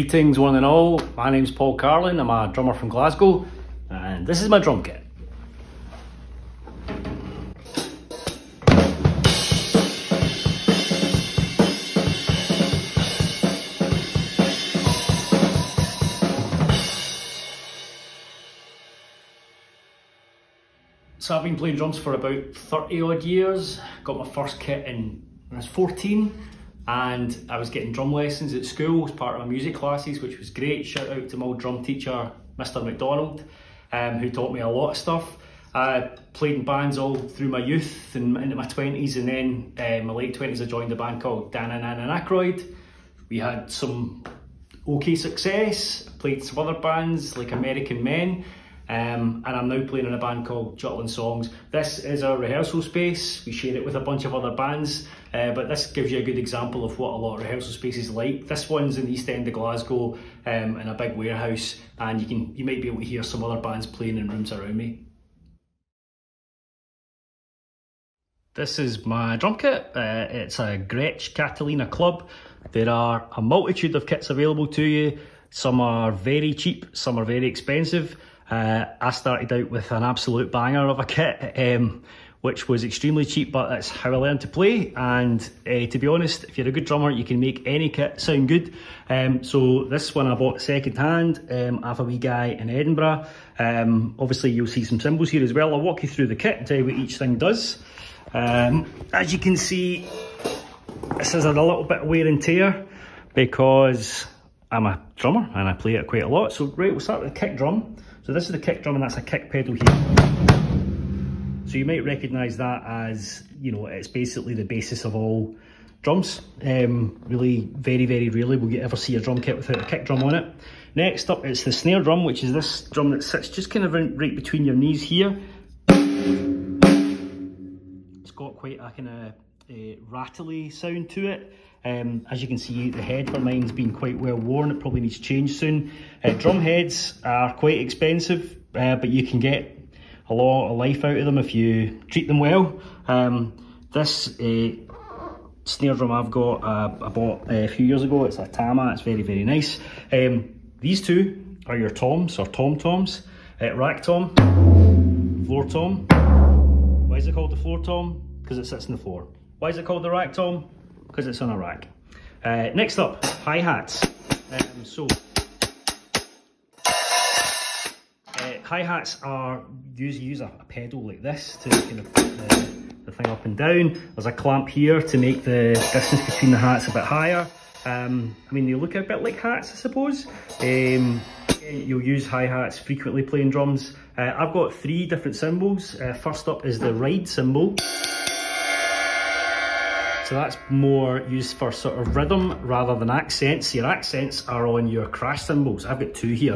Greetings, one and all. My name's Paul Carlin. I'm a drummer from Glasgow, and this is my drum kit. So I've been playing drums for about 30 odd years. Got my first kit in when I was 14 and I was getting drum lessons at school as part of my music classes, which was great. Shout out to my old drum teacher, Mr. McDonald, um, who taught me a lot of stuff. I played in bands all through my youth and into my 20s, and then uh, my late 20s, I joined a band called Dan and Ann and. We had some okay success, played some other bands like American Men, um, and I'm now playing in a band called Jutland Songs. This is our rehearsal space. We share it with a bunch of other bands, uh, but this gives you a good example of what a lot of rehearsal spaces like. This one's in the East End of Glasgow um, in a big warehouse, and you can you might be able to hear some other bands playing in rooms around me. This is my drum kit. Uh, it's a Gretsch Catalina Club. There are a multitude of kits available to you. Some are very cheap, some are very expensive. Uh, I started out with an absolute banger of a kit, um, which was extremely cheap, but that's how I learned to play. And uh, to be honest, if you're a good drummer, you can make any kit sound good. Um, so this one I bought second hand. Um, I have a wee guy in Edinburgh. Um, obviously, you'll see some cymbals here as well. I'll walk you through the kit and tell you what each thing does. Um, as you can see, this is a little bit of wear and tear because I'm a drummer and I play it quite a lot. So right, we'll start with the kick drum. So this is the kick drum and that's a kick pedal here. So you might recognise that as, you know, it's basically the basis of all drums. Um, really, very, very rarely will you ever see a drum kit without a kick drum on it. Next up, it's the snare drum, which is this drum that sits just kind of right between your knees here. It's got quite a kind of uh, rattly sound to it. Um, as you can see, the head for mine's been quite well worn. It probably needs change soon. Uh, drum heads are quite expensive, uh, but you can get a lot of life out of them if you treat them well. Um, this uh, snare drum I've got, uh, I bought a few years ago. It's a Tama. It's very, very nice. Um, these two are your toms or tom toms. Uh, rack tom, floor tom. Why is it called the floor tom? Because it sits on the floor. Why is it called the rack tom? Because it's on a rack. Uh, next up, hi-hats. Um, so, uh, hi-hats are, use, use a, a, pedal like this to kind of put the, the, thing up and down. There's a clamp here to make the distance between the hats a bit higher. Um, I mean, they look a bit like hats, I suppose. Um, you'll use hi-hats frequently playing drums. Uh, I've got three different cymbals. Uh, first up is the ride cymbal. So that's more used for sort of rhythm rather than accents. Your accents are on your crash cymbals. I've got two here.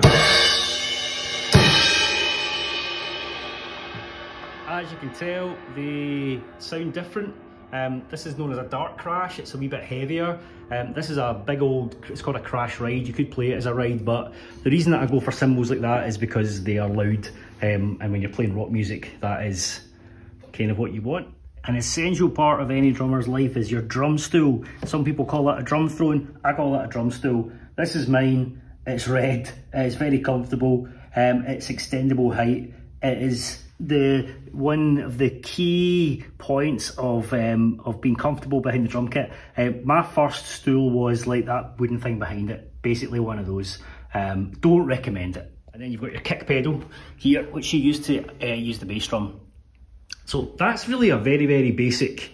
As you can tell, they sound different. Um, this is known as a dark crash, it's a wee bit heavier. Um, this is a big old, it's called a crash ride, you could play it as a ride, but the reason that I go for cymbals like that is because they are loud, um, and when you're playing rock music, that is kind of what you want. An essential part of any drummer's life is your drum stool. Some people call it a drum throne, I call it a drum stool. This is mine, it's red, it's very comfortable, um, it's extendable height, it is the one of the key points of um, of being comfortable behind the drum kit. Uh, my first stool was like that wooden thing behind it, basically one of those. Um, don't recommend it. And then you've got your kick pedal here, which you use to uh, use the bass drum. So that's really a very, very basic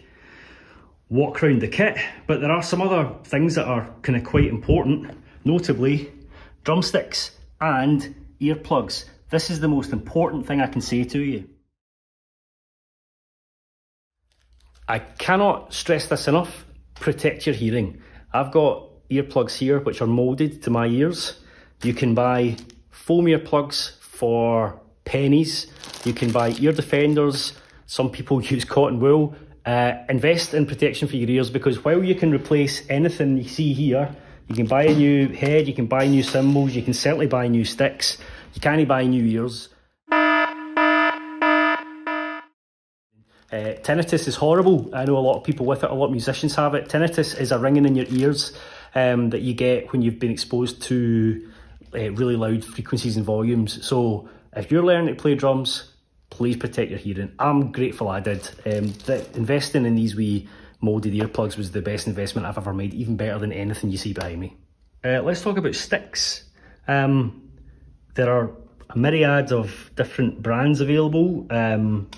walk around the kit, but there are some other things that are kind of quite important, notably drumsticks and earplugs. This is the most important thing I can say to you. I cannot stress this enough, protect your hearing. I've got earplugs here which are moulded to my ears. You can buy foam earplugs for pennies. You can buy ear defenders some people use cotton wool. Uh, invest in protection for your ears because while you can replace anything you see here, you can buy a new head, you can buy new cymbals, you can certainly buy new sticks, you can't buy new ears. Uh, tinnitus is horrible. I know a lot of people with it, a lot of musicians have it. Tinnitus is a ringing in your ears. um, that you get when you've been exposed to uh, really loud frequencies and volumes. So if you're learning to play drums, please protect your hearing. I'm grateful I did. Um, investing in these wee moulded earplugs was the best investment I've ever made, even better than anything you see behind me. Uh, let's talk about sticks. Um, there are a myriad of different brands available. Um,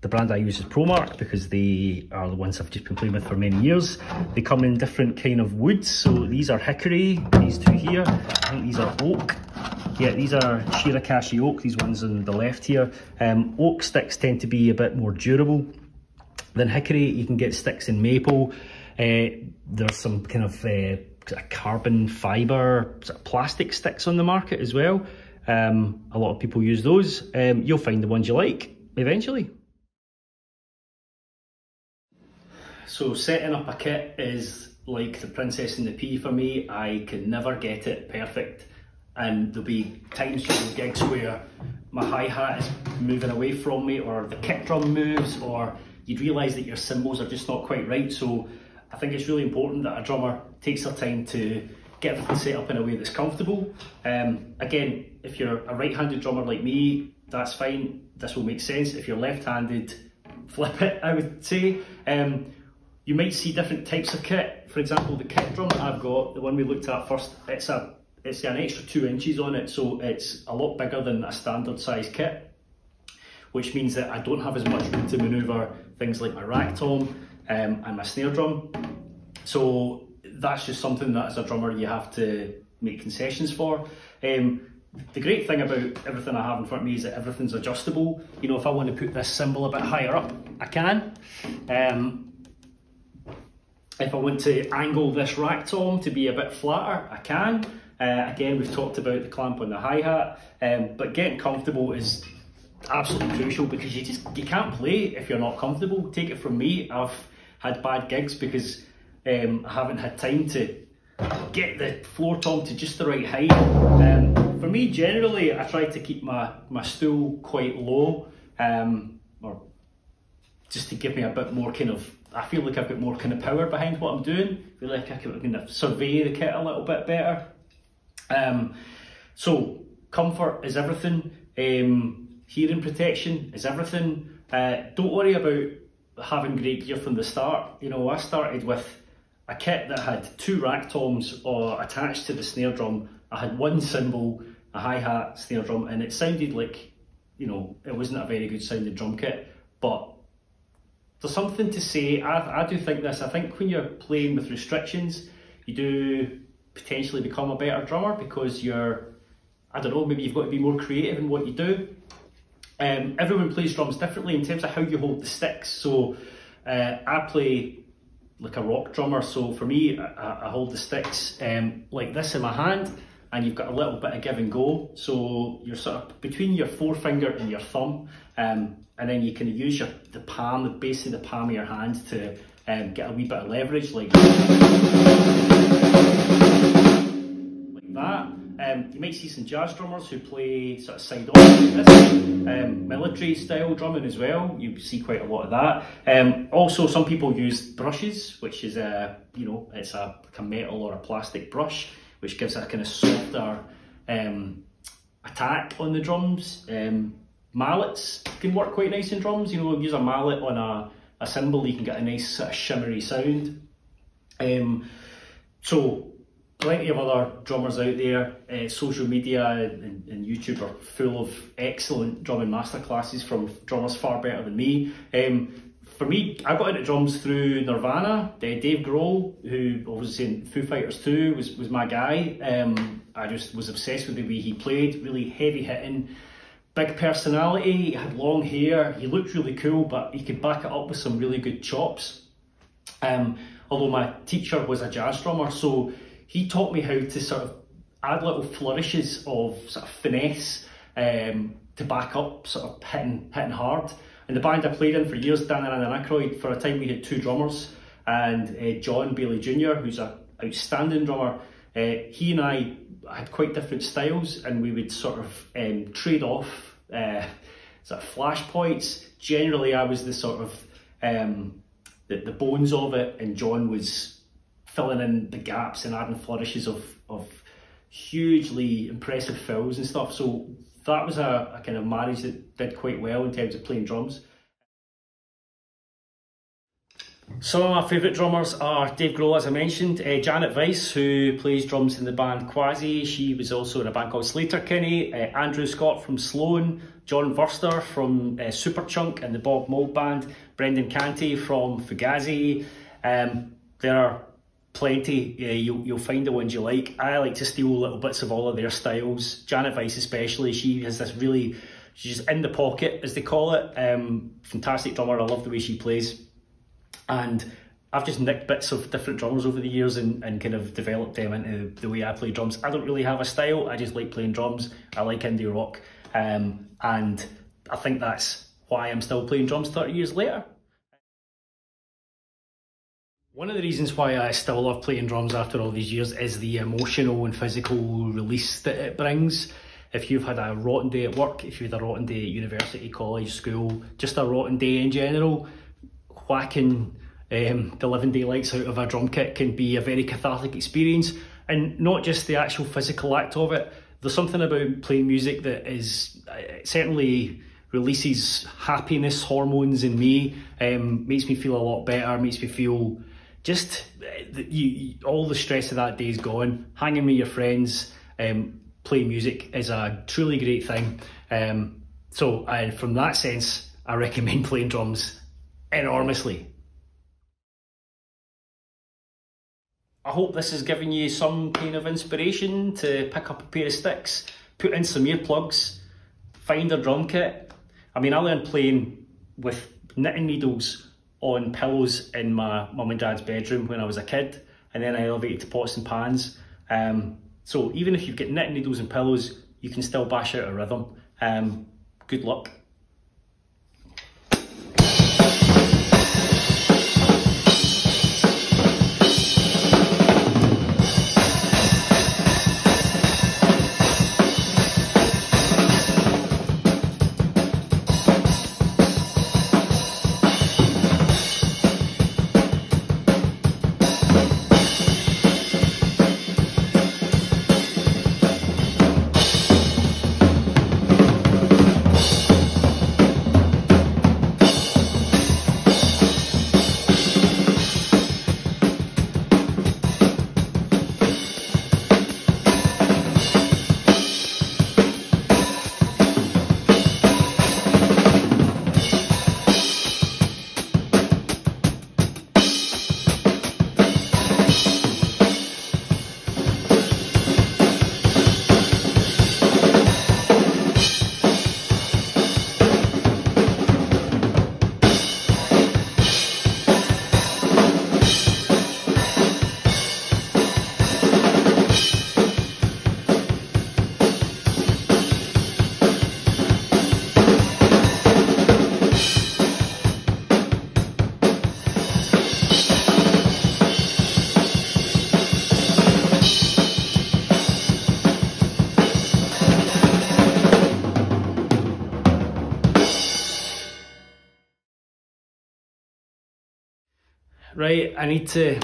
the brand I use is ProMark because they are the ones I've just been playing with for many years. They come in different kind of woods. So these are hickory, these two here. I think these are oak. Yeah, these are Shirakashi oak, these ones on the left here. Um, oak sticks tend to be a bit more durable than hickory. You can get sticks in maple. Uh, there's some kind of uh, carbon fibre plastic sticks on the market as well. Um, a lot of people use those. Um, you'll find the ones you like eventually. So setting up a kit is like the princess and the pea for me. I can never get it perfect. And there'll be times during gigs where my hi-hat is moving away from me or the kick drum moves or you'd realise that your cymbals are just not quite right. So I think it's really important that a drummer takes their time to get everything set up in a way that's comfortable. Um, again, if you're a right-handed drummer like me, that's fine. This will make sense. If you're left-handed, flip it, I would say. Um, you might see different types of kit. For example, the kick drum that I've got, the one we looked at first, it's a it's an extra two inches on it, so it's a lot bigger than a standard size kit, which means that I don't have as much room to manoeuvre things like my rack tom um, and my snare drum. So that's just something that as a drummer you have to make concessions for. Um, the great thing about everything I have in front of me is that everything's adjustable. You know, if I want to put this cymbal a bit higher up, I can. Um, if I want to angle this rack tom to be a bit flatter, I can. Uh, again, we've talked about the clamp on the hi-hat, um, but getting comfortable is absolutely crucial because you just you can't play if you're not comfortable. Take it from me, I've had bad gigs because um, I haven't had time to get the floor tom to just the right height. Um, for me, generally, I try to keep my, my stool quite low, um, or just to give me a bit more kind of, I feel like I've got more kind of power behind what I'm doing. I feel like I can kind of survey the kit a little bit better. Um, so, comfort is everything. Um, hearing protection is everything. Uh, don't worry about having great gear from the start. You know, I started with a kit that had two rack toms or attached to the snare drum. I had one cymbal, a hi-hat, snare drum, and it sounded like, you know, it wasn't a very good sounding drum kit, but there's something to say. I, I do think this. I think when you're playing with restrictions, you do potentially become a better drummer because you're, I don't know, maybe you've got to be more creative in what you do. Um, everyone plays drums differently in terms of how you hold the sticks. So uh, I play like a rock drummer. So for me, I, I hold the sticks um, like this in my hand and you've got a little bit of give and go. So you're sort of between your forefinger and your thumb um, and then you can use your the palm, the base of the palm of your hand to um, get a wee bit of leverage like. Um, you might see some jazz drummers who play sort of side on this, um, military style drumming as well. You see quite a lot of that. Um, also, some people use brushes, which is a you know it's a, like a metal or a plastic brush, which gives a kind of softer um, attack on the drums. Um, mallets can work quite nice in drums. You know, use a mallet on a, a cymbal, you can get a nice sort of shimmery sound. Um, so plenty of other drummers out there. Uh, social media and, and, YouTube are full of excellent drumming masterclasses from drummers far better than me. Um, for me, I got into drums through Nirvana. Dave Grohl, who obviously in Foo Fighters 2 was, was my guy. Um, I just was obsessed with the way he played, really heavy hitting, big personality, he had long hair, he looked really cool, but he could back it up with some really good chops. Um, although my teacher was a jazz drummer, so he taught me how to sort of add little flourishes of sort of finesse um, to back up sort of hitting, hitting hard. And the band I played in for years, Dananananaykroyd, for a time we had two drummers, and uh, John Baillie Jr., who's an outstanding drummer, uh, he and I had quite different styles, and we would sort of um, trade off uh, sort of flashpoints. Generally, I was the sort of um, the, the bones of it, and John was filling in the gaps and adding flourishes of, of hugely impressive fills and stuff. So that was a, a kind of marriage that did quite well in terms of playing drums. Some of my favourite drummers are Dave Grohl, as I mentioned, uh, Janet Weiss, who plays drums in the band Quasi. She was also in a band called Sleater-Kinney. Uh, Andrew Scott from Sloan, Jon Wurster from uh, Superchunk and the Bob Mould Band, Brendan Canty from Fugazi. Um, there are plenty. Yeah, you'll, you'll find the ones you like. I like to steal little bits of all of their styles. Janet Weiss especially, she has this really, she's in the pocket as they call it. Um, fantastic drummer, I love the way she plays. And I've just nicked bits of different drummers over the years and, and kind of developed them into the way I play drums. I don't really have a style, I just like playing drums. I like indie rock. Um, and I think that's why I'm still playing drums 30 years later. One of the reasons why I still love playing drums after all these years is the emotional and physical release that it brings. If you've had a rotten day at work, if you've had a rotten day at university, college, school, just a rotten day in general, whacking um, the living daylights out of a drum kit can be a very cathartic experience. And not just the actual physical act of it, there's something about playing music that is certainly releases happiness hormones in me, um, makes me feel a lot better, makes me feel just you, all the stress of that day is gone. Hanging with your friends, um, playing music is a truly great thing. Um, so, uh, from that sense, I recommend playing drums enormously. I hope this has given you some kind of inspiration to pick up a pair of sticks, put in some earplugs, find a drum kit. I mean, I learned playing with knitting needles on pillows in my mum and dad's bedroom when I was a kid, and then I elevated to pots and pans. Um, so even if you've got knitting needles and pillows, you can still bash out a rhythm. Um, good luck. Right, I need to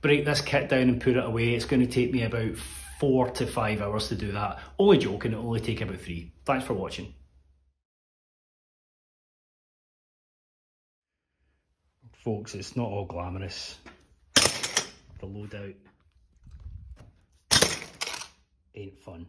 break this kit down and put it away. It's going to take me about four to five hours to do that. Only joking, it'll only take about three. Thanks for watching. Folks, it's not all glamorous. The loadout ain't fun.